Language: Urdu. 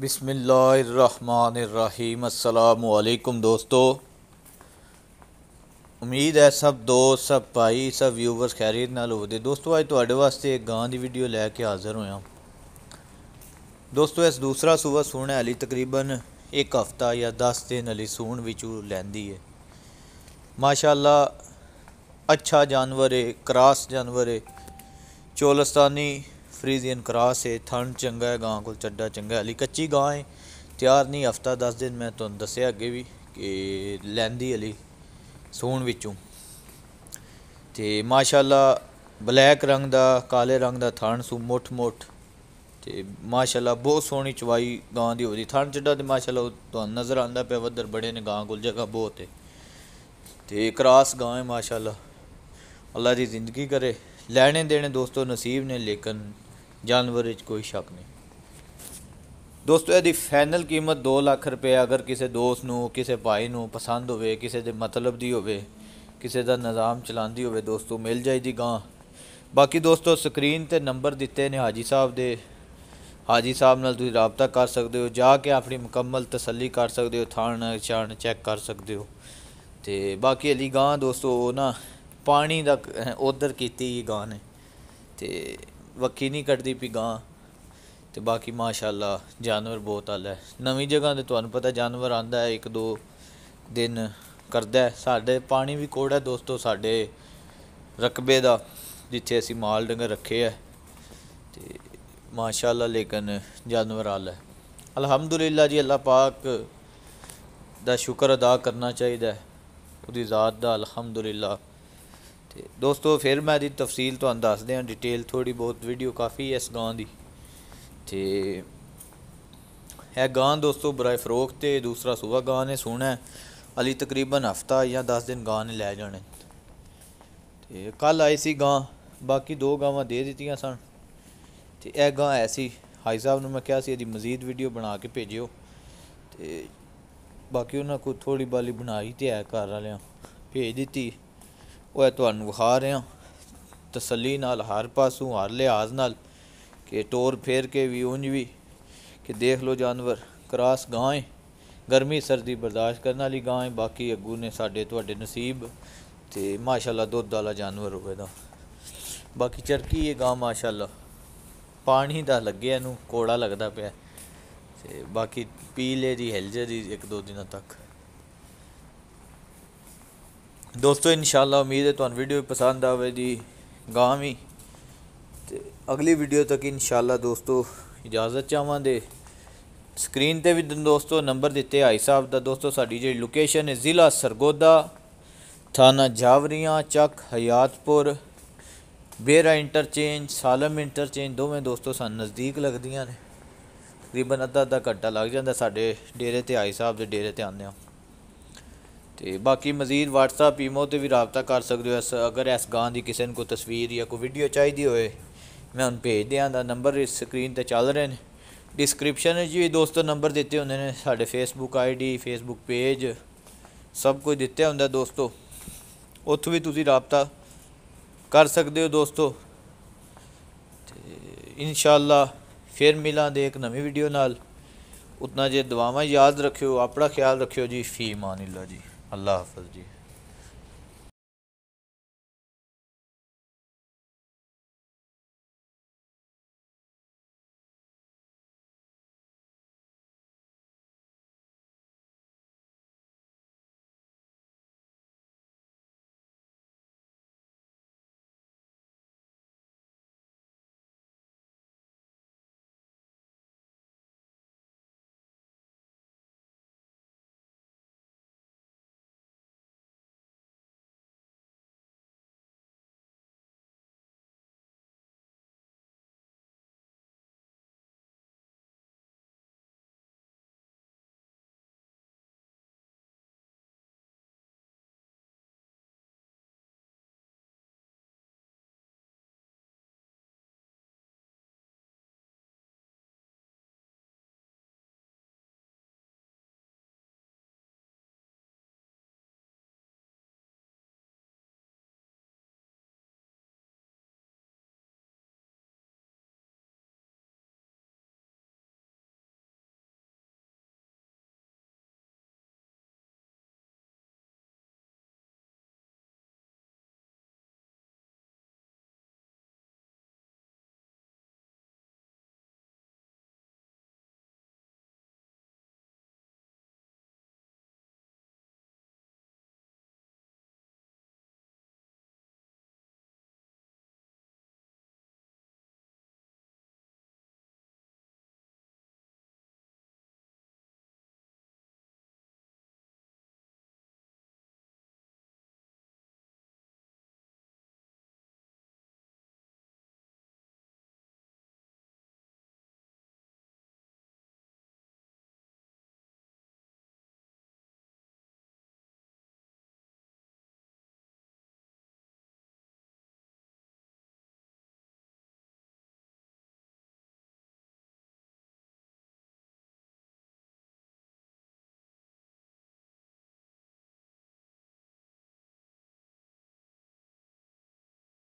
بسم اللہ الرحمن الرحیم السلام علیکم دوستو امید ہے سب دوست سب بھائی سب ویورس خیر نہ ہوتے دوستوں آج تاستے گان کی ویڈیو لے کے حاضر ہوا ہاں۔ دوستوں دوسرا سوبا سونا الی تقریباً ایک ہفتہ یا دس دن علی سونے لینی ہے ماشاء اللہ اچھا جانور ہے کراس جانور ہے چولستانی فریزین کراس ہے تھن چنگا ہے گان کو چڈا چنگا علی کچی گان ہے تیار نہیں ہفتہ دس دن میں تم دسیا اگیں بھی کہ لہدی علی سو بچوں ماشاء اللہ بلیک رنگ کا کالے رنگ کا تھن سوٹ مٹھ تو ماشاء اللہ بہت سونی چوائی گان کی ہوتی تھنڈ چڈا تو ماشاء اللہ نظر آتا پیا پدر بڑے نے گان کو جگہ بہت ہے تو کراس گان ہے ماشاء اللہ اللہ کی زندگی کرے لہنے دنے دوستوں نصیب نے لیکن جانور کوئی شک نہیں دوستوں یہ فائنل کیمت دو لکھ روپے اگر کسی دوستوں کسی بھائی نو پسند ہوے کسی کے مطلب ہوئے کسی کا نظام چلانے ہوئے دوستوں مل جائے گی گان باقی دوستوں سکرین نمبر دیتے ہیں حاجی صاحب کے حاجی صاحب نال رابطہ کر سکتے ہو جا کے اپنی مکمل تسلی کر سکتے ہو تھ چیک کر سکتے ہو باقی ادی گان دوستوں نہ پانی تک ادھر کیتی یہ گان نے تو بکی نہیں کٹتی پیگاں باقی ماشاء اللہ جانور بہت آلہ ہے نویں جگہ تک جانور آدھا ہے ایک دو دن کردہ سارے پانی بھی کوڑا دوستوں سڈے رقبے کا جتنے اِسی مال ڈنگر رکھے ہے تو ماشاء اللہ لیکن جانور آلہ ہے الحمد للہ جی اللہ پاک کا شکر ادا کرنا چاہیے وہ ذات کا الحمد للہ ਤੇ ਦੋਸਤੋ ਫਿਰ ਮੈਂ ਦੀ ਤਫਸੀਲ ਤੁਹਾਨੂੰ ਦੱਸਦੇ ਹਾਂ ਡਿਟੇਲ ਥੋੜੀ ਬਹੁਤ ਵੀਡੀਓ ਕਾਫੀ ਹੈ ਇਸ ਗਾਂ ਦੀ ਤੇ ਇਹ ਗਾਂ ਦੋਸਤੋ ਬਰਾਏ ਫਰੋਖ ਤੇ ਦੂਸਰਾ ਸੂਬਾ ਗਾਂ ਨੇ ਸੋਣਾ ਅਲੀ ਤਕਰੀਬਨ ਹਫਤਾ ਜਾਂ 10 ਦਿਨ ਗਾਂ ਨੇ ਲੈ ਜਾਣੇ ਤੇ ਕੱਲ ਆਈ ਸੀ ਗਾਂ ਬਾਕੀ ਦੋ ਗਾਵਾਂ ਦੇ ਦਿੱਤੀਆਂ ਸਨ ਤੇ ਇਹ ਗਾਂ ਐਸੀ ਹਾਈ ਸਾਹਿਬ ਨੂੰ ਮੈਂ ਕਿਹਾ ਸੀ ਇਹਦੀ ਮਜ਼ੀਦ ਵੀਡੀਓ ਬਣਾ ਕੇ ਭੇਜਿਓ ਤੇ ਬਾਕੀ ਉਹਨਾਂ ਕੋ ਥੋੜੀ ਬਾਲੀ ਬਣਾਈ ਤੇ ਐ ਕਰ ਆ ਭੇਜ ਦਿੱਤੀ ਉਹ ਤੁਹਾਨੂੰ ਵਿਖਾ ਰਿਹਾ ਤਸੱਲੀ ਨਾਲ ਹਰ ਪਾਸੋਂ ਹਰ ਲਿਹਾਜ਼ ਨਾਲ ਕਿ ਟੋਰ ਫੇਰ ਕੇ ਵੀ ਉਂਝ ਵੀ ਕਿ ਦੇਖ ਲਓ ਜਾਨਵਰ ਕਰਾਸ ਗਾਂ ਗਰਮੀ ਸਰਦੀ ਬਰਦਾਸ਼ਤ ਕਰਨ ਵਾਲੀ ਗਾਂ ਬਾਕੀ ਅੱਗੂ ਨੇ ਸਾਡੇ ਤੁਹਾਡੇ ਨਸੀਬ ਤੇ ਮਾਸ਼ਾਅੱਲਾ ਦੁੱਧ ਵਾਲਾ ਜਾਨਵਰ ਹੋਵੇ ਦਾ ਬਾਕੀ ਚਰਕੀ ਇਹ ਗਾਂ ਮਾਸ਼ਾਅੱਲਾ ਪਾਣੀ ਦਾ ਲੱਗਿਆ ਇਹਨੂੰ ਕੋੜਾ ਲੱਗਦਾ ਪਿਆ ਤੇ ਬਾਕੀ ਪੀ ਲੈ ਜੀ ਹਿਲ ਜੀ ਇੱਕ ਦੋ ਦਿਨਾਂ ਤੱਕ ਦੋਸਤੋ ਇਨਸ਼ਾਅੱਲਾ ਉਮੀਦ ਹੈ ਤੁਹਾਨੂੰ ਵੀਡੀਓ ਪਸੰਦ ਜੀ ਗਾਂ ਵੀ ਤੇ ਅਗਲੀ ਵੀਡੀਓ ਤੱਕ ਇਨਸ਼ਾਅੱਲਾ ਦੋਸਤੋ ਇਜਾਜ਼ਤ ਚਾਹਾਂਗੇ ਸਕਰੀਨ ਤੇ ਵੀ ਦੋਸਤੋ ਨੰਬਰ ਦਿੱਤੇ ਆਈ ਸਾਹਿਬ ਦਾ ਦੋਸਤੋ ਸਾਡੀ ਜਿਹੜੀ ਲੋਕੇਸ਼ਨ ਹੈ ਜ਼ਿਲ੍ਹਾ ਸਰਗੋਦਾ ਥਾਣਾ ਜਾਵਰੀਆਂ ਚੱਕ ਹਯਾਤਪੁਰ ਬੇਰਾ ਇੰਟਰਚੇਂਜ ਸਾਲਮ ਇੰਟਰਚੇਂਜ ਦੋਵੇਂ ਦੋਸਤੋ ਸਾਨੂੰ ਨਜ਼ਦੀਕ ਲੱਗਦੀਆਂ ਨੇ ਤਕਰੀਬਨ ਅੱਧਾ ਅੱਧਾ ਘੰਟਾ ਲੱਗ ਜਾਂਦਾ ਸਾਡੇ ਡੇਰੇ ਤੇ ਆਈ ਸਾਹਿਬ ਦੇ ਡੇਰੇ ਤੇ ਆਉਂਦੇ ਆ تو باقی مزید وٹسپ ایمو سے بھی رابطہ کر سکتے ہو اگر ایس گان کی کسی نے کوئی تصویر یا کوئی ویڈیو چاہیے ہوئے میںج دیا نمبر اس سکرین پہ چل رہے ہیں ڈسکرپشن بھی دوستوں نمبر دیتے ہوں نے سارے Facebook I D Facebook page سب کچھ دتیا ہوں دوستوں اتو بھی تھی رابطہ کر سکتے ہو دوستو ان شاء اللہ پھر ملانے ایک نو ویڈیو نال اتنا جی دعا یاد رکھو اپنا خیال رکھو جی فی مانا جی اللہ حافظ جی